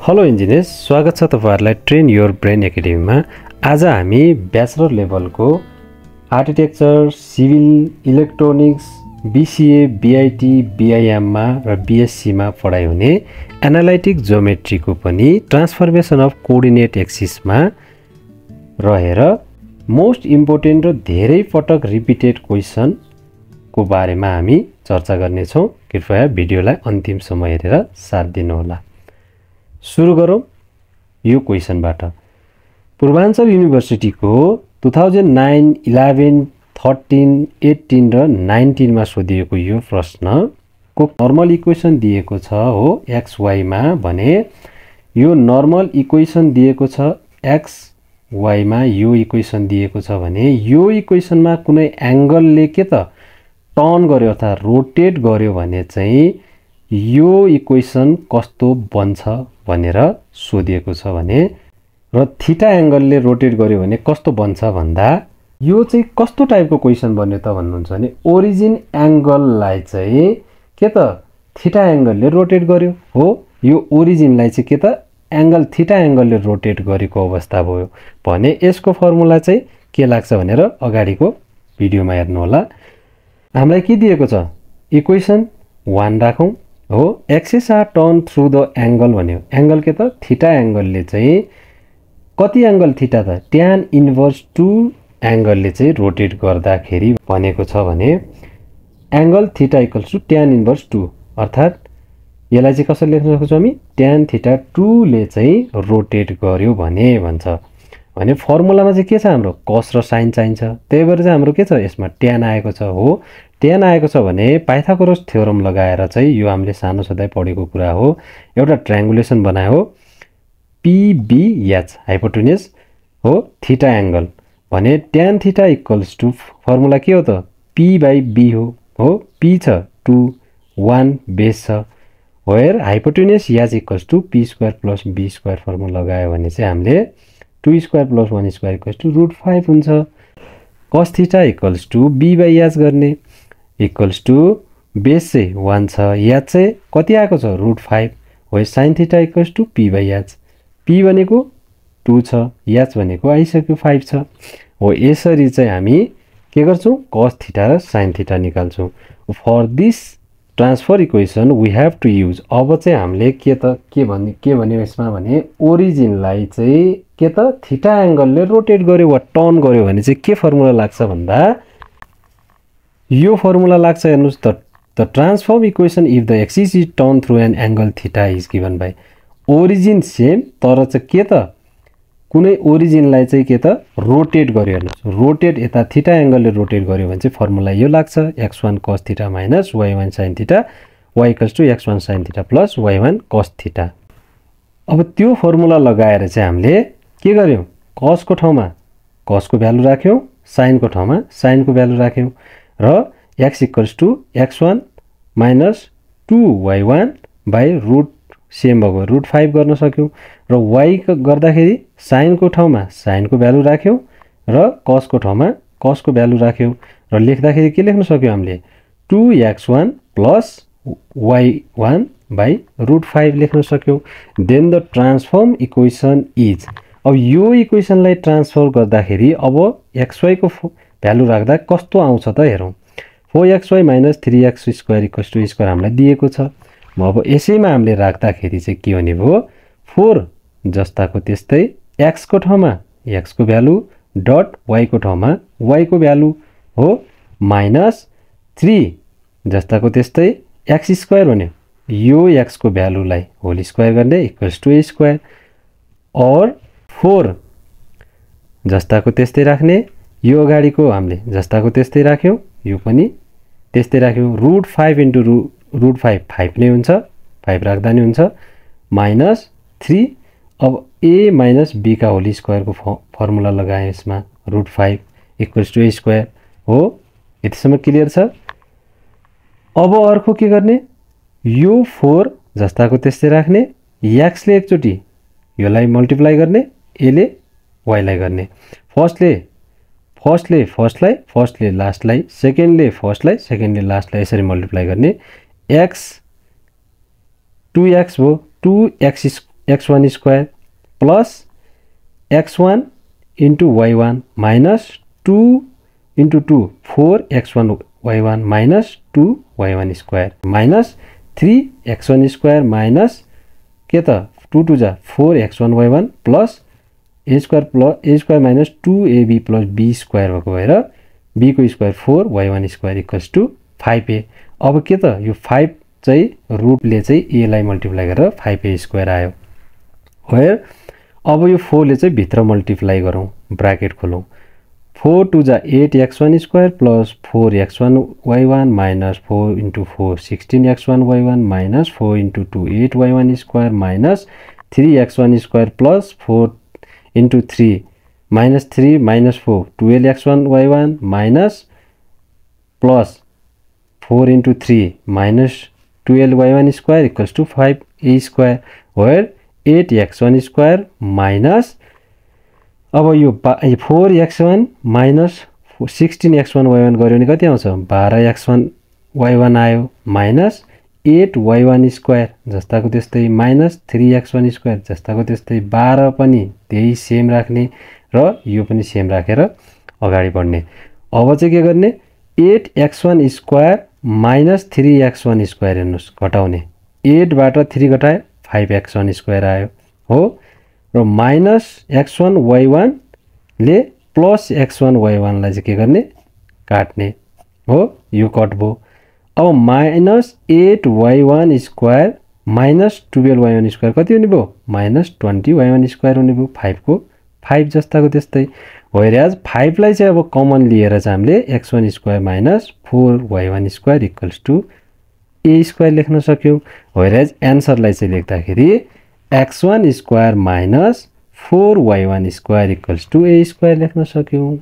Hello engineers स्वागत छ तपाईँहरूलाई ट्रेन योर ब्रेन एकाडेमीमा आज हामी ब्याचलर लेभलको architecture civil electronics BCA BIT बिआइएममा र बिएससीमा पढाइ हुने. एनालाइटिक जोमेट्रीको पनि ट्रान्सफर्मेसन अफ कोअर्डिनेट एक्सिसमा रहेर मोस्ट इम्पोर्टेन्ट र धेरै पटक रिपिटेड क्वेसनको बारेमा हामी चर्चा गर्नेछौँ। कृपया भिडियोलाई अन्तिमसम्म हेरेर साथ दिनुहोला। सुरु गरौँ यो क्वेसनबाट। Purvanchal युनिभर्सिटीको two thousand nine eleven thirteen eighteen र नाइन्टिनमा सोधिएको यो प्रश्नको नर्मल इक्वेसन दिएको छ हो एक्सवाईमा भने यो नर्मल इक्वेसन दिएको छ एक्स वाईमा यो इक्वेसन दिएको छ भने यो इक्वेसनमा कुनै एङ्गलले के त टर्न गर्यो अर्थात् रोटेट गर्यो भने चाहिँ यो इक्वेसन कस्तो बन्छ? भनेर सोधिएको छ भने र थिटा एङ्गलले रोटेट गर्यो भने कस्तो बन्छ भन्दा यो चाहिँ कस्तो टाइपको क्वेसन बन्यो त भन्नुहुन्छ भने ओरिजिन एङ्गललाई चाहिँ के त थिटा एङ्गलले रोटेट गर्यो। हो यो ओरिजिनलाई चाहिँ के त एङ्गल थिटा एङ्गलले रोटेट गरेको अवस्था भयो। भने यसको फर्मुला चाहिँ के लाग्छ भनेर अगाडिको भिडियोमा हेर्नु होला हामीलाई के दिएको छ? इक्वेसन वान राखौँ। हो axes are turn through the angle भन्यो। एङ्गल के त? थिटा एङ्गलले चाहिँ कति एङ्गल थिटा त? ट्यान इन्भर्स टु एङ्गलले चाहिँ रोटेट गर्दाखेरि भनेको छ भने angle theta equals to tan inverse two अर्थात् यसलाई चाहिँ कसरी लेख्न सक्छौँ हामी? ट्यान थिटा टूले चाहिँ रोटेट गर्यो भने भन्छ। भने फर्मुलामा चाहिँ के छ हाम्रो? कस र साइन चाहिन्छ। त्यही भएर चाहिँ हाम्रो के छ? यसमा ट्यान आएको छ हो। ट्यान आएको छ भने पाइथाकोरस थ्योरम लगाएर चाहिँ यो हामीले सानो सधैँ पढेको कुरा हो। एउटा ट्राइङ्गुलेसन बनायो। पिबिएच हाइपोटोनियस हो थिटा एङ्गल भने tan theta equals to formula के हो त? पी बाई बी हो। हो पी छ टु वान बेस छ। Where hypotenuse h equals to p square plus b square formula लगायो भने चाहिँ हामीले two square plus one square equals to root five हुन्छ। Cos theta equals to b by h गर्ने equals to base चाहिँ one छ। याद चाहिँ कति आएको छ? Root five. हो sine theta equals to p by h p भनेको टू छ। याच भनेको आइसक्यो फाइभ छ। हो यसरी चाहिँ हामी के गर्छौँ? कस थिटा र साइन थिटा निकाल्छौँ। For this transfer equation we have to use अब चाहिँ हामीले के त के भन्ने के भन्यो यसमा भने ओरिजिनलाई चाहिँ के त? थिटा एङ्गलले रोटेट गर्यो वा टर्न गर्यो भने चाहिँ के फर्मुला लाग्छ भन्दा यो फर्मुला लाग्छ हेर्नुहोस् त the transform equation if the axis is turn through an angle theta is given by origin same तर चाहिँ के त? कुनै ओरिजिनलाई चाहिँ के त? रोटेट गर्यो हेर्नुहोस्। रोटेट यता थिटा एङ्गलले रोटेट गर्यो भने चाहिँ फर्मुला यो लाग्छ। X one cos theta minus y one sine theta y equals to x one sine theta plus y one cos theta अब त्यो फर्मुला लगाएर चाहिँ हामीले के गर्यौँ कसको ठाउँमा? कसको भ्यालु राख्यौँ? साइनको ठाउँमा। साइनको भ्यालु राख्यौँ। र x equals to x one minus two y one by root same भएको रुट फाइभ गर्न सक्यौँ। र वाइ गर्दाखेरि साइनको ठाउँमा साइनको भ्यालु राख्यौँ र कसको ठाउँमा कसको भ्यालु राख्यौँ। र लेख्दाखेरि के लेख्न सक्यौँ हामीले? Two x one plus y one by root five लेख्न सक्यौँ। Then the transform equation is अब यो इक्वेसनलाई ट्रान्सफर गर्दाखेरि अब एक्सवाईको भ्यालु राख्दा कस्तो आउँछ त हेरौँ। Four xy minus three x square equals two square हामीलाई दिएको छ। अब यसैमा हामीले राख्दाखेरि चाहिँ के हुने भयो? फोर जस्ताको त्यस्तै एक्सको ठाउँमा एक्सको भ्यालु डट वाईको ठाउँमा वाईको भ्यालु हो। माइनस थ्री जस्ताको त्यस्तै एक्स स्क्वायर भन्यो। यो एक्सको भ्यालुलाई होल स्क्वायर गर्ने equals to square or four. जस्ताको त्यस्तै राख्ने यो अगाडिको हामीले जस्ताको त्यस्तै राख्यौँ यो पनि त्यस्तै राख्यौँ। रुट फाइभ इन्टु रु रुट फाइभ फाइभ नै हुन्छ फाइभ राख्दा नै हुन्छ। माइनस थ्री अब ए माइनस बीका होली स्क्वायरको फ फर्मुला लगाएँ यसमा root five equals to a square हो यतिसम्म क्लियर छ। अब अर्को के गर्ने? यो फोर जस्ताको त्यस्तै राख्ने याक्सले एकचोटि यसलाई मल्टिप्लाई गर्ने। एले वाइलाई गर्ने। फर्स्टले फर्स्टले फर्स्टलाई फर्स्टले लास्टलाई सेकेन्डले फर्स्टलाई सेकेन्डले लास्टलाई यसरी मल्टिप्लाई गर्ने। एक्स टु एक्स भयो two x x one square plus x one into y one minus two into two four x one y one minus two y one square minus three x one square minus के त two two जा four x one y one plus a square plus a square minus two ab plus b square भएको भएर बीको square four y one square equals two five a अब के त यो five चाहिँ रुटले चाहिँ एलाई मल्टिप्लाई गरेर फाइभ ए स्क्वायर आयो। वेयर अब यो फोरले चाहिँ भित्र मल्टिप्लाई गरौँ ब्राकेट खोलौँ। फोर टू जा eight x one square plus four x one y one minus four into four sixteen x one y one minus four into two eight y one square minus three x one square plus four into three minus three minus four twelve x one y one minus plus four into three minus twelve y one square equals to five a square where eight x one square minus अब यो बा four x one minus sixteen x one y one गऱ्यो भने कति आउँछ? बाह्र x one why one आयो minus eight y one square जस्ताको त्यस्तै minus three x one square जस्ताको त्यस्तै बाह्र पनि त्यही सेम राख्ने र यो पनि सेम राखेर अगाडि बढ्ने। अब चाहिँ के गर्ने? Eight x one square minus three x one square हेर्नुहोस् घटाउने। एटबाट थ्री घटायो फाइभ एक्स वान स्क्वायर आयो। हो? र माइनस एक्स वान वाइ वानले प्लस एक्स वान वाइ वानलाई चाहिँ के गर्ने? काट्ने। हो? यो कट भयो। अब minus eight y one square minus twelve y one square कति हुने भयो? Minus twenty y one square हुने भयो। फाइभको फाइभ जस्ताको त्यस्तै। आज फाइभलाई चाहिँ अब कमन लिएर चाहिँ हामीले x one square minus four y one square equals to a square लेख्न सक्यौँ। आज एन्सरलाई चाहिँ लेख्दाखेरि x one square minus four y one square equals to a square लेख्न सक्यौँ।